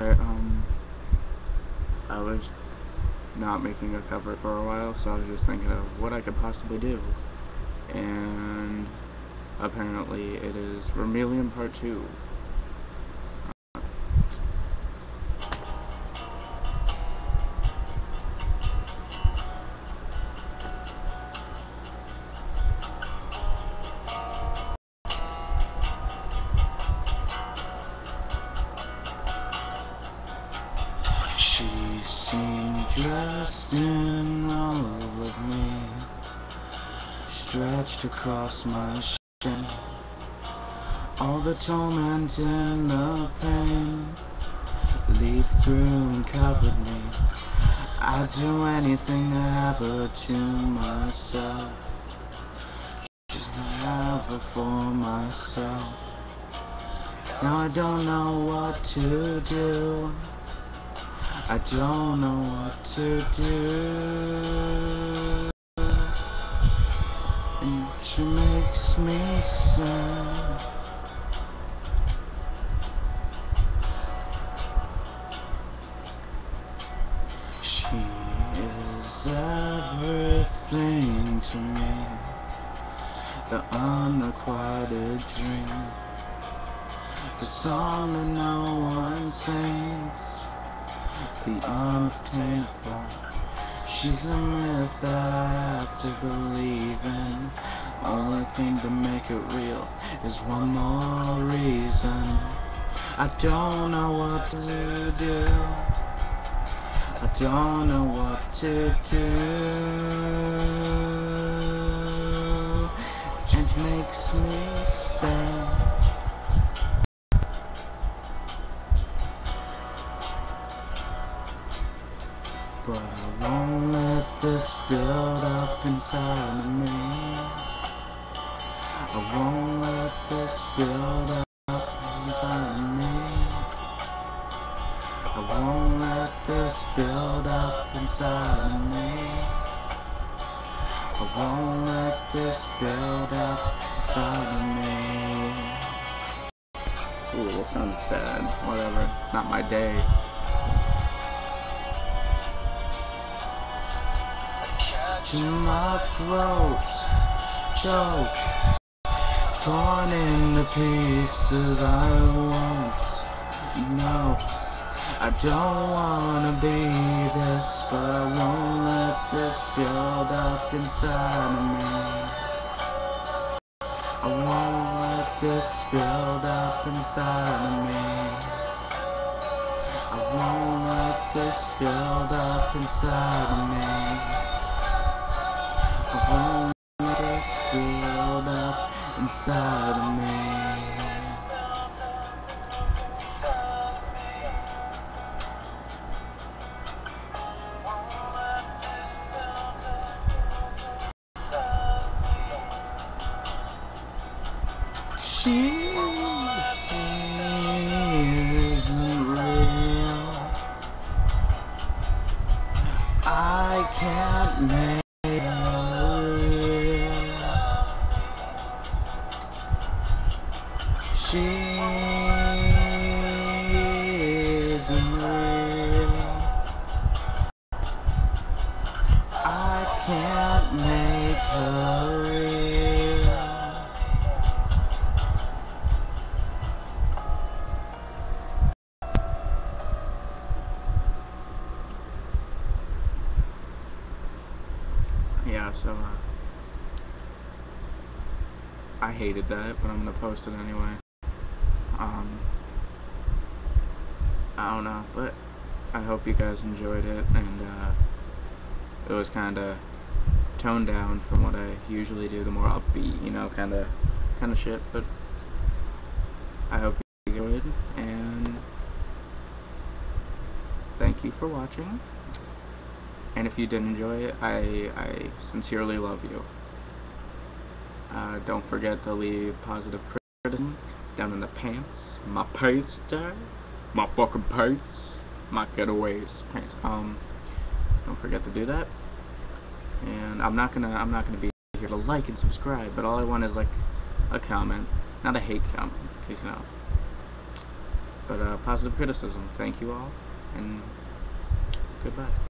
um, I was not making a cover for a while, so I was just thinking of what I could possibly do. And apparently it is Vermilion Part 2. Seemed dressed in all of me, stretched across my shin. All the torment and the pain leaked through and covered me. I'd do anything to have her to myself, just to have her for myself. Now I don't know what to do. I don't know what to do. And she makes me sad. She is everything to me. The unrequited dream. The song that no one sings the unobtainable. She's a myth that I have to believe in. Only thing to make it real is one more reason. I don't know what to do. I don't know what to do. And it makes me sad. But I won't let this build up inside of me. I won't let this build up inside of me. I won't let this build up inside of me. I won't let this build up inside of me. Ooh, that sounds bad. Whatever. It's not my day. My throat, choke, torn into pieces. I won't, no, I don't wanna be this, but I won't let this build up inside of me. I won't let this build up inside of me. I won't let this build up inside of me. I won't let up inside of me. She isn't can't make her real. Yeah, so uh, I hated that, but I'm gonna post it anyway. Um, I don't know, but I hope you guys enjoyed it, and uh, it was kind of toned down from what I usually do. The more upbeat, you know, kind of, kind of shit. But I hope you enjoyed, and thank you for watching. And if you did enjoy it, I, I sincerely love you. Uh, don't forget to leave positive criticism down in the pants. My pants there. My fucking pants. My getaways pants. Um, don't forget to do that. And I'm not gonna, I'm not gonna be here to like and subscribe, but all I want is like a comment, not a hate comment, because you know, but uh, positive criticism. Thank you all, and goodbye.